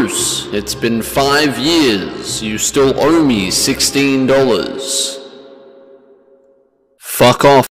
Bruce, it's been five years. You still owe me $16. Fuck off.